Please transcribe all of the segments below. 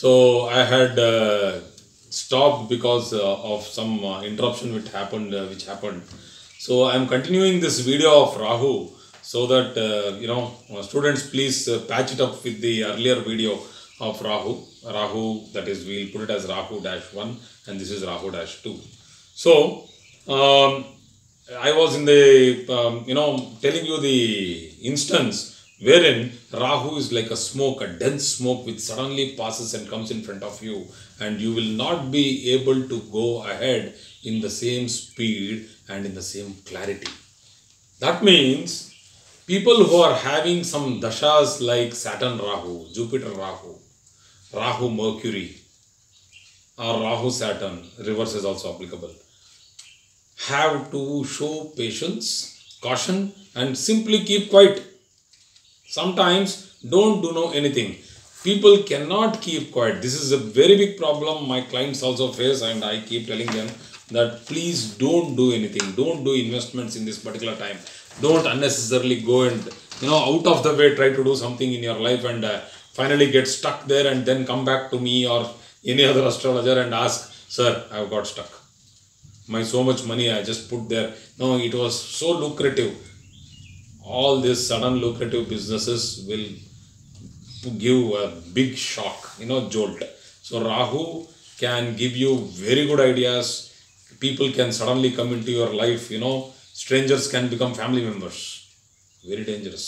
So I had uh, stopped because uh, of some uh, interruption which happened, uh, which happened. So I am continuing this video of Rahu so that uh, you know uh, students please patch it up with the earlier video of Rahu. Rahu that is we'll put it as Rahu dash one and this is Rahu dash two. So um, I was in the um, you know telling you the instance wherein Rahu is like a smoke, a dense smoke which suddenly passes and comes in front of you, and you will not be able to go ahead in the same speed and in the same clarity. That means people who are having some dashas like Saturn Rahu, Jupiter Rahu, Rahu Mercury, or Rahu Saturn, reverse is also applicable, have to show patience, caution, and simply keep quiet sometimes don't do know anything. People cannot keep quiet. This is a very big problem my clients also face and i keep telling them that please don't do anything. Don't do investments in this particular time. Don't unnecessarily go and you know out of the way try to do something in your life and uh, finally get stuck there and then come back to me or any other astrologer and ask sir i've got stuck. My so much money i just put there. No it was so lucrative all these sudden lucrative businesses will give a big shock, you know, jolt. So Rahu can give you very good ideas. People can suddenly come into your life, you know, strangers can become family members. Very dangerous.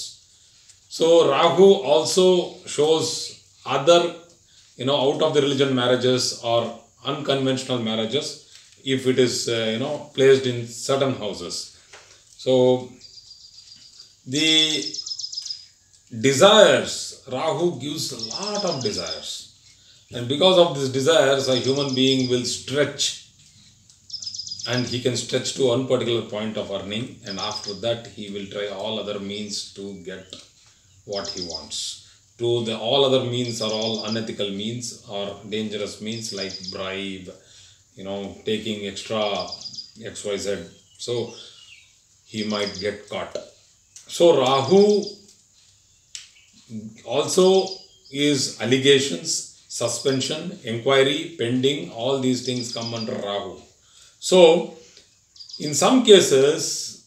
So Rahu also shows other, you know, out of the religion marriages or unconventional marriages if it is, uh, you know, placed in certain houses. So the desires, Rahu gives a lot of desires. And because of these desires, a human being will stretch and he can stretch to one particular point of earning and after that he will try all other means to get what he wants. To the all other means are all unethical means or dangerous means like bribe, you know, taking extra XYZ. So he might get caught. So Rahu also is allegations, suspension, inquiry, pending, all these things come under Rahu. So, in some cases,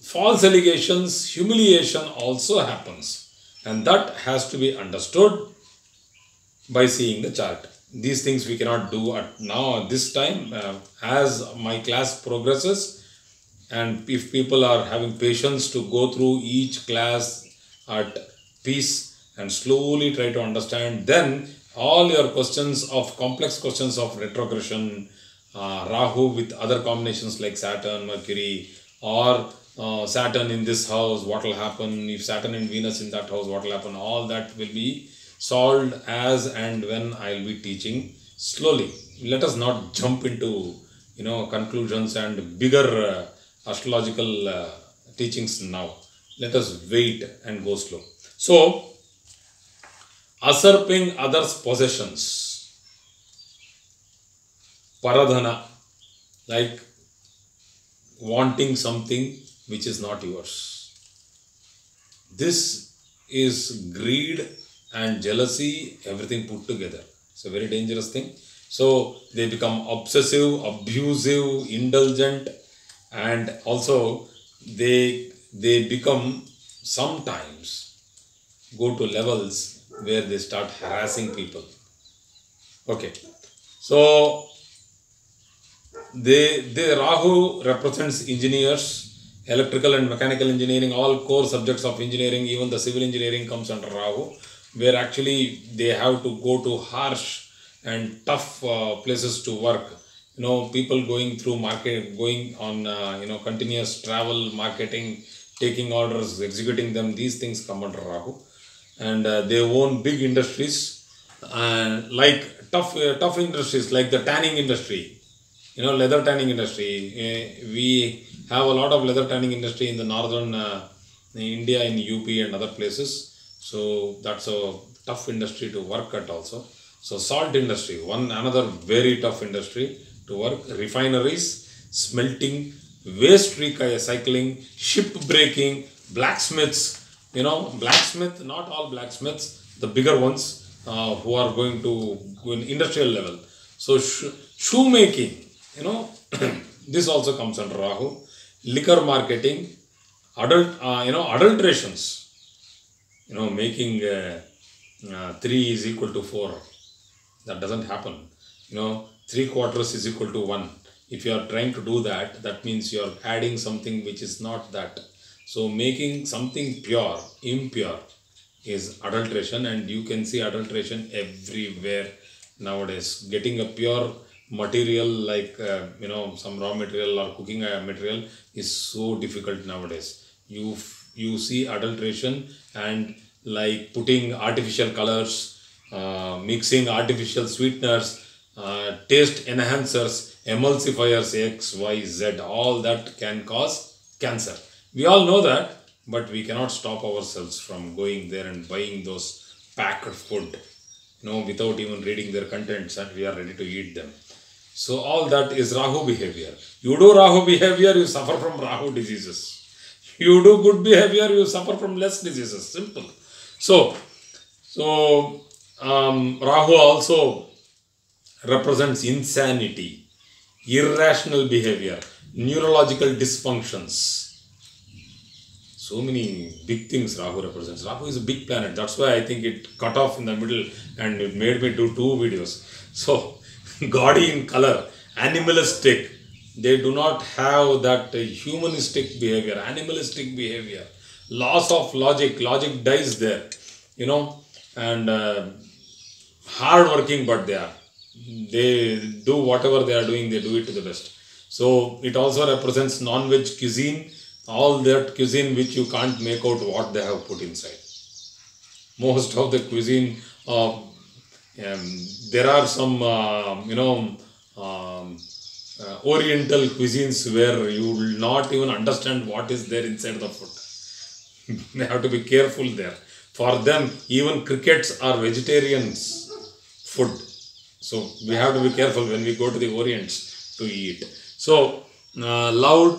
false allegations, humiliation also happens, and that has to be understood by seeing the chart. These things we cannot do at now, this time, uh, as my class progresses, and if people are having patience to go through each class at peace and slowly try to understand then all your questions of complex questions of retrogression uh, rahu with other combinations like saturn mercury or uh, saturn in this house what will happen? If saturn and venus in that house what will happen? All that will be solved as and when i'll be teaching slowly. Let us not jump into you know conclusions and bigger uh, astrological uh, teachings now. Let us wait and go slow. So, usurping others' possessions, paradhana, like wanting something which is not yours. This is greed and jealousy, everything put together. It's a very dangerous thing. So, they become obsessive, abusive, indulgent, and also they they become sometimes go to levels where they start harassing people. Okay. So they they rahu represents engineers electrical and mechanical engineering all core subjects of engineering even the civil engineering comes under rahu where actually they have to go to harsh and tough uh, places to work you know people going through market going on uh, you know continuous travel marketing taking orders executing them these things come under rahu and uh, they own big industries and like tough uh, tough industries like the tanning industry. You know leather tanning industry. Uh, we have a lot of leather tanning industry in the northern uh, india in up and other places. So that's a tough industry to work at also. So salt industry one another very tough industry to work, refineries, smelting, waste recycling, ship breaking, blacksmiths, you know, blacksmith, not all blacksmiths, the bigger ones, uh, who are going to go in industrial level. So sh- shoemaking, you know, this also comes under Rahu. Liquor marketing, adult, uh, you know, adulterations. You know, making uh, uh, three is equal to four. That doesn't happen. You know, three quarters is equal to one. If you are trying to do that, that means you are adding something which is not that. So making something pure, impure is adulteration, and you can see adulteration everywhere nowadays. Getting a pure material like uh, you know some raw material or cooking uh, material is so difficult nowadays. You you see adulteration and like putting artificial colors, uh, mixing artificial sweeteners, uh, taste enhancers, emulsifiers, X, Y, Z, all that can cause cancer. We all know that, but we cannot stop ourselves from going there and buying those packed food, you know, without even reading their contents, and we are ready to eat them. So all that is Rahu behavior. You do Rahu behavior, you suffer from Rahu diseases. You do good behavior, you suffer from less diseases. Simple. So, so um, Rahu also represents insanity, irrational behavior, neurological dysfunctions. So many big things Rahu represents. Rahu is a big planet. That's why I think it cut off in the middle and it made me do two videos. So, gaudy in color, animalistic. They do not have that humanistic behavior, animalistic behavior. Loss of logic. Logic dies there. You know, and uh, hard working but they are they do whatever they are doing they do it to the best. So it also represents non-veg cuisine. All that cuisine which you can't make out what they have put inside. Most of the cuisine uh, um, there are some uh, you know um, uh, oriental cuisines where you will not even understand what is there inside the food. They have to be careful there. For them even crickets are vegetarians food so we have to be careful when we go to the orients to eat. So uh, loud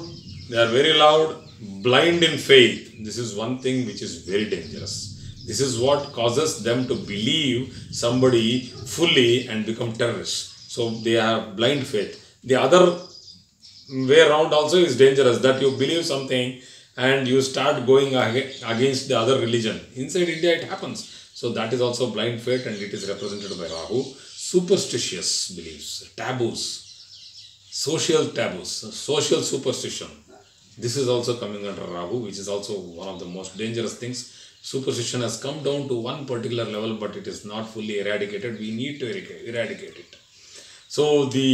they are very loud blind in faith. This is one thing which is very dangerous. This is what causes them to believe somebody fully and become terrorists. So they have blind faith. The other way around also is dangerous that you believe something and you start going against the other religion. Inside india it happens. So that is also blind faith and it is represented by rahu superstitious beliefs taboos social taboos social superstition this is also coming under rahu which is also one of the most dangerous things superstition has come down to one particular level but it is not fully eradicated we need to eradicate it so the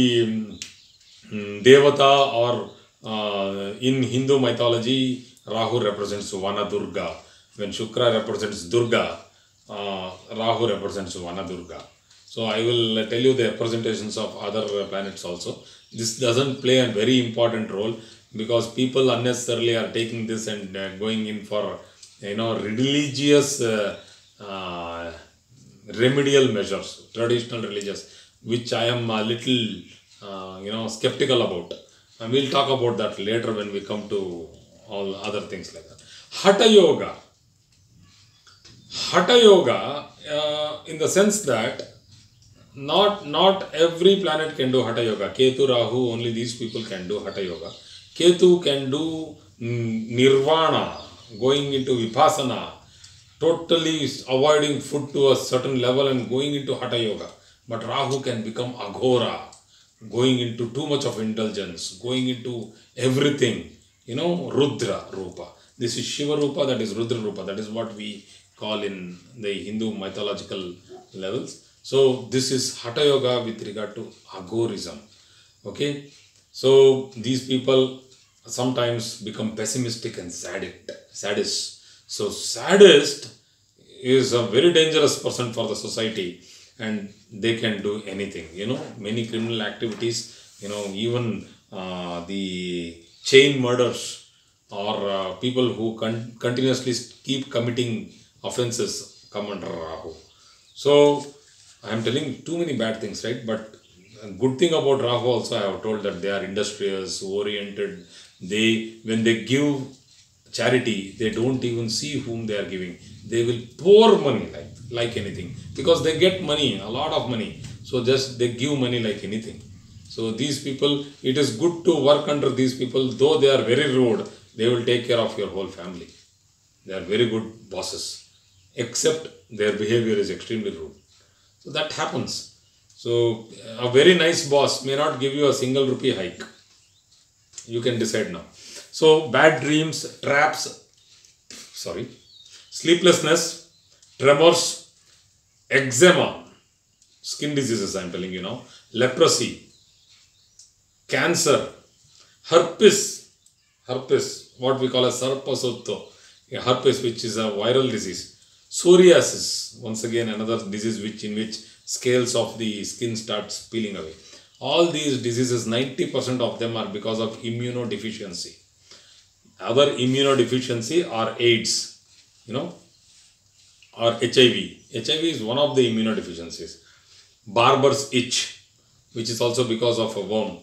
mm, Devata or uh, in Hindu mythology, Rahu represents Vana Durga. When Shukra represents Durga, uh, Rahu represents Vana Durga. So I will tell you the representations of other uh, planets also. This doesn't play a very important role because people unnecessarily are taking this and uh, going in for you know religious uh, uh, remedial measures, traditional religious, which I am a little, uh, you know, skeptical about. And we'll talk about that later when we come to all other things like that. Hatha Yoga. Hatha Yoga, uh, in the sense that not not every planet can do Hatha Yoga. Ketu, Rahu, only these people can do Hatha Yoga. Ketu can do Nirvana, going into Vipassana, totally avoiding food to a certain level and going into Hatha Yoga. But Rahu can become Aghora, going into too much of indulgence, going into everything. You know, Rudra Rupa. This is Shiva Rupa, that is Rudra Rupa. That is what we call in the Hindu mythological levels. So, this is Hatha Yoga with regard to Aghorism. Okay, so these people sometimes become pessimistic and sadist. sadist. So, sadist is a very dangerous person for the society and they can do anything you know many criminal activities you know even uh, the chain murders or uh, people who con- continuously keep committing offenses come under rahu so i am telling too many bad things right but good thing about rahu also i have told that they are industrious oriented they when they give charity they don't even see whom they are giving they will pour money like like anything because they get money, a lot of money. So just they give money like anything. So these people, it is good to work under these people, though they are very rude, they will take care of your whole family. They are very good bosses, except their behavior is extremely rude. So that happens. So uh, a very nice boss may not give you a single rupee hike. You can decide now. So bad dreams, traps, sorry, sleeplessness, tremors, eczema, skin diseases I'm telling you now, leprosy, cancer, herpes, herpes, what we call a herpes which is a viral disease, psoriasis, once again another disease which in which scales of the skin starts peeling away. All these diseases, 90% of them are because of immunodeficiency. Other immunodeficiency are AIDS, you know, or HIV. HIV is one of the immunodeficiencies. Barber's itch, which is also because of a worm,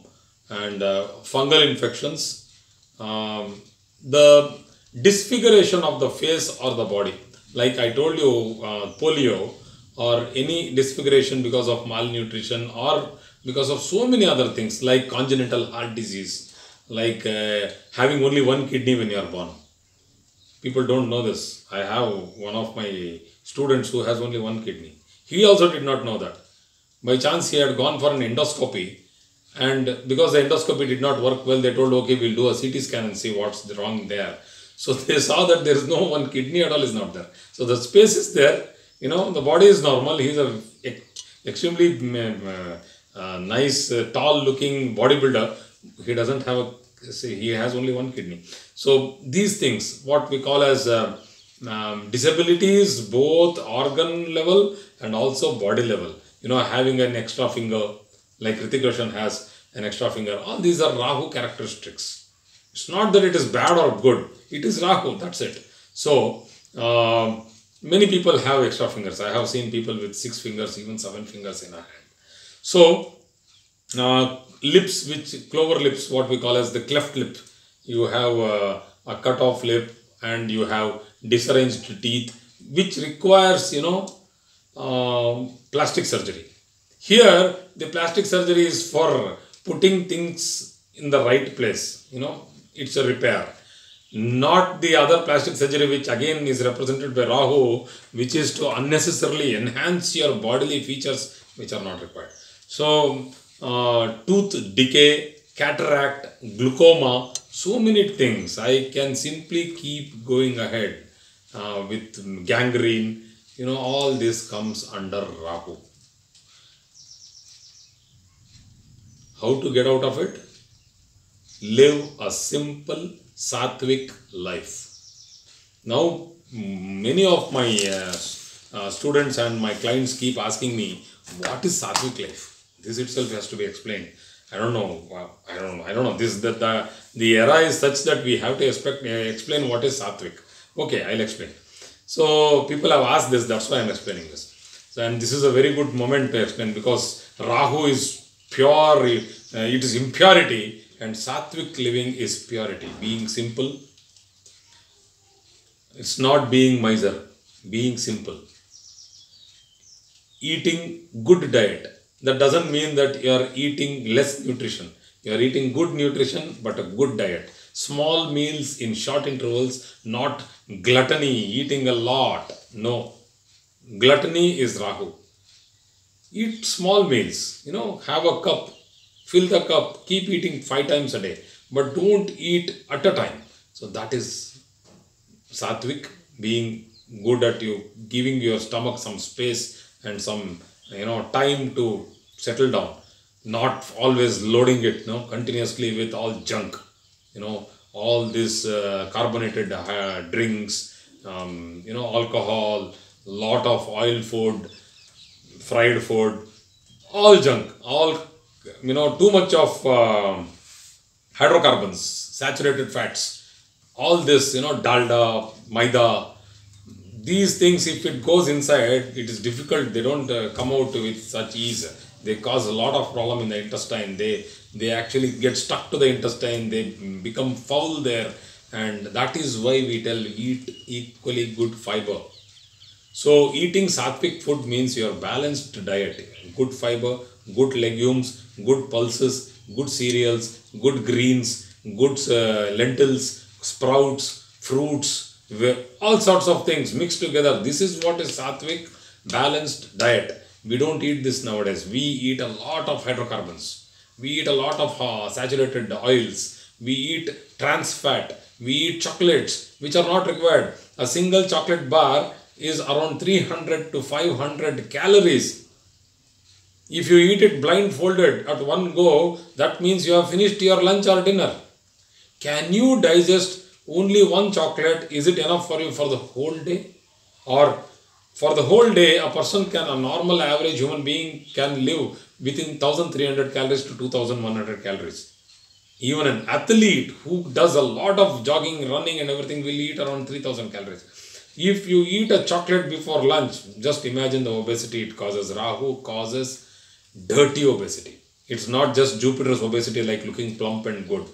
and uh, fungal infections. Um, the disfiguration of the face or the body, like I told you, uh, polio or any disfiguration because of malnutrition or because of so many other things like congenital heart disease, like uh, having only one kidney when you are born. People don't know this. I have one of my students who has only one kidney. He also did not know that. By chance, he had gone for an endoscopy, and because the endoscopy did not work well, they told, okay, we'll do a CT scan and see what's wrong there. So they saw that there is no one kidney at all is not there. So the space is there. You know, the body is normal. He's a extremely uh, uh, nice, uh, tall-looking bodybuilder. He doesn't have a. See, he has only one kidney. So these things, what we call as uh, um, disabilities, both organ level and also body level. You know, having an extra finger, like Hrithik Roshan has an extra finger. All these are Rahu characteristics. It's not that it is bad or good. It is Rahu. That's it. So uh, many people have extra fingers. I have seen people with six fingers, even seven fingers in a hand. So uh, lips, which clover lips, what we call as the cleft lip. You have uh, a cut off lip and you have disarranged teeth, which requires, you know, uh, plastic surgery. Here, the plastic surgery is for putting things in the right place, you know, it's a repair. Not the other plastic surgery, which again is represented by Rahu, which is to unnecessarily enhance your bodily features which are not required. So, uh, tooth decay, cataract, glaucoma, so many things. I can simply keep going ahead uh, with gangrene. You know, all this comes under Rahu. How to get out of it? Live a simple sattvic life. Now, many of my uh, uh, students and my clients keep asking me, what is sattvic life? This itself has to be explained. I don't know. I don't know. I don't know. This the the, the era is such that we have to expect, uh, explain what is sattvic. Okay, I'll explain. So people have asked this. That's why I'm explaining this. So, and this is a very good moment to explain because Rahu is pure. Uh, it is impurity, and sattvic living is purity. Being simple. It's not being miser. Being simple. Eating good diet that doesn't mean that you are eating less nutrition. You are eating good nutrition but a good diet. Small meals in short intervals, not gluttony, eating a lot. No. Gluttony is Rahu. Eat small meals, you know, have a cup, fill the cup, keep eating five times a day, but don't eat at a time. So that is sattvic, being good at you, giving your stomach some space and some you know time to settle down not always loading it you know continuously with all junk you know all this uh, carbonated uh, drinks um, you know alcohol lot of oil food fried food all junk all you know too much of uh, hydrocarbons saturated fats all this you know dalda maida these things if it goes inside it is difficult. They don't uh, come out with such ease. They cause a lot of problem in the intestine. They they actually get stuck to the intestine. They become foul there. And that is why we tell eat equally good fiber. So eating sattvic food means your balanced diet, good fiber, good legumes, good pulses, good cereals, good greens, good uh, lentils, sprouts, fruits, all sorts of things mixed together. This is what is sattvic balanced diet. We don't eat this nowadays. We eat a lot of hydrocarbons. We eat a lot of uh, saturated oils. We eat trans fat. We eat chocolates which are not required. A single chocolate bar is around 300 to 500 calories. If you eat it blindfolded at one go, that means you have finished your lunch or dinner. Can you digest only one chocolate? Is it enough for you for the whole day? Or for the whole day, a person can, a normal average human being can live within 1300 calories to 2100 calories. Even an athlete who does a lot of jogging, running, and everything will eat around 3000 calories. If you eat a chocolate before lunch, just imagine the obesity it causes. Rahu causes dirty obesity. It's not just Jupiter's obesity like looking plump and good.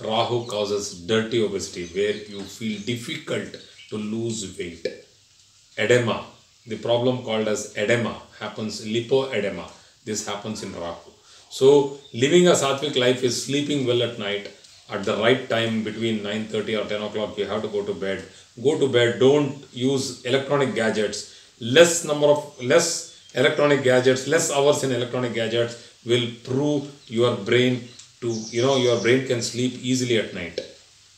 Rahu causes dirty obesity where you feel difficult to lose weight. Edema, the problem called as edema happens, lipoedema. This happens in Rahu. So, living a sattvic life is sleeping well at night at the right time between 9.30 or 10 o'clock. You have to go to bed. Go to bed. Don't use electronic gadgets. Less number of, less electronic gadgets, less hours in electronic gadgets will prove your brain to, you know, your brain can sleep easily at night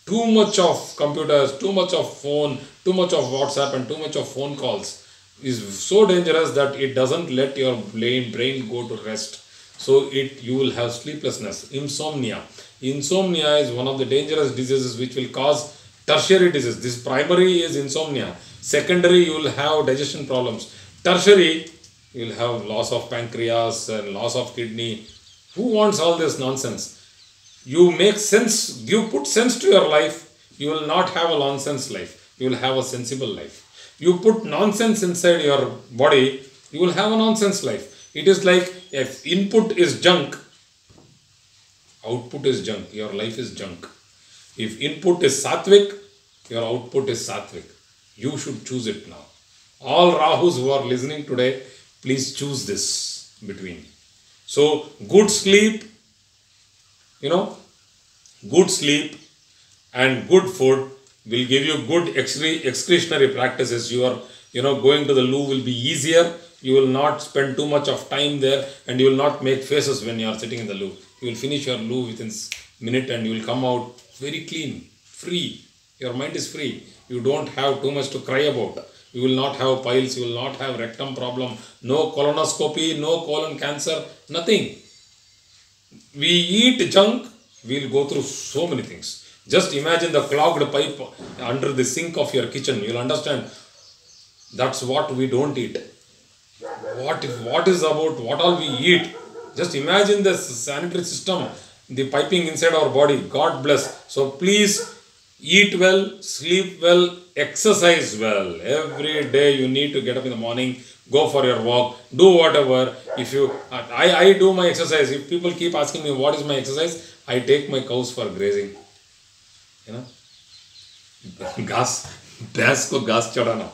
too much of computers, too much of phone, too much of WhatsApp, and too much of phone calls is so dangerous that it doesn't let your brain go to rest. So it you will have sleeplessness, insomnia. Insomnia is one of the dangerous diseases which will cause tertiary disease. This primary is insomnia. Secondary you will have digestion problems. Tertiary you will have loss of pancreas and loss of kidney. Who wants all this nonsense? you make sense, you put sense to your life, you will not have a nonsense life. You will have a sensible life. You put nonsense inside your body, you will have a nonsense life. It is like if input is junk, output is junk, your life is junk. If input is sattvic, your output is sattvic. You should choose it now. All Rahus who are listening today, please choose this between. So, good sleep, you know, good sleep and good food will give you good excre- excretionary practices. You are, you know, going to the loo will be easier. You will not spend too much of time there and you will not make faces when you are sitting in the loo. You will finish your loo within minute and you will come out very clean, free. Your mind is free. You don't have too much to cry about. You will not have piles, you will not have rectum problem, no colonoscopy, no colon cancer, nothing we eat junk, we'll go through so many things. Just imagine the clogged pipe under the sink of your kitchen. You'll understand that's what we don't eat. What what is about what all we eat? Just imagine the sanitary system, the piping inside our body. God bless. So please eat well, sleep well, exercise well. Every day you need to get up in the morning, go for your walk, do whatever. If you, I, I do my exercise. If people keep asking me what is my exercise, I take my cows for grazing. You know, घास भैंस को घास चढ़ाना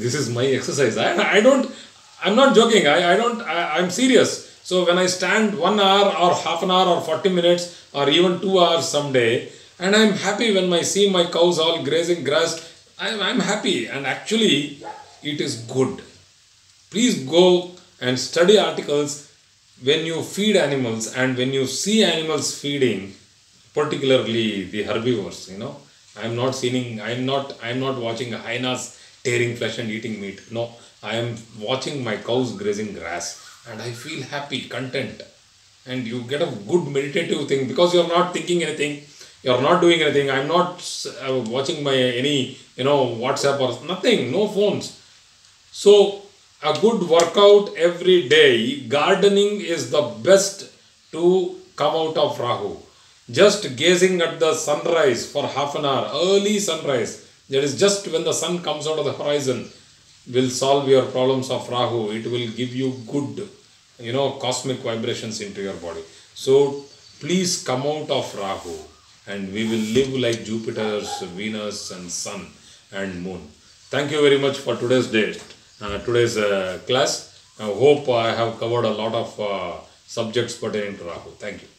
this is my exercise i, I don't i'm not joking i, I don't I, i'm serious so when i stand one hour or half an hour or 40 minutes or even two hours someday and i'm happy when i see my cows all grazing grass. I'm, I'm happy. And actually it is good. Please go and study articles when you feed animals and when you see animals feeding particularly the herbivores you know. I'm not seeing i'm not i'm not watching hyenas tearing flesh and eating meat. No i am watching my cows grazing grass. And i feel happy content. And you get a good meditative thing because you're not thinking anything you're not doing anything i'm not uh, watching my any you know whatsapp or nothing no phones so, a good workout every day. Gardening is the best to come out of Rahu. Just gazing at the sunrise for half an hour, early sunrise, that is just when the sun comes out of the horizon, will solve your problems of Rahu. It will give you good, you know, cosmic vibrations into your body. So, please come out of Rahu and we will live like Jupiter's, Venus, and Sun and Moon. Thank you very much for today's date. uh, today's uh, class. I hope I have covered a lot of uh, subjects pertaining to Rahu. Thank you.